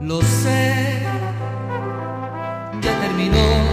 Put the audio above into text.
Lo sé, ya terminó.